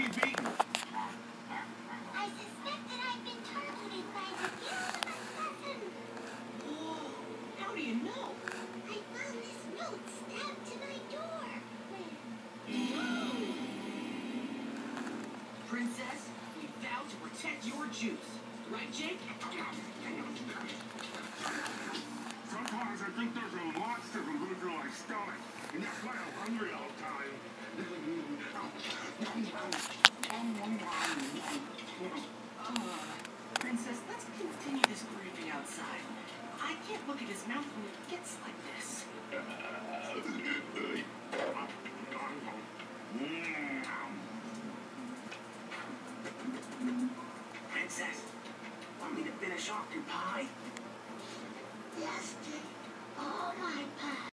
but I'm gonna keep. I suspect that I've been targeted by the guild assassin. Whoa, how do you know? I found this note stabbed to my door. Princess, we vow to protect your juice. Right, Jake? Sometimes I think there's a monster who lives in my stomach, and that's why I'm hungry all the time. outside. I can't look at his mouth when it gets like this. Princess, want me to finish off your pie?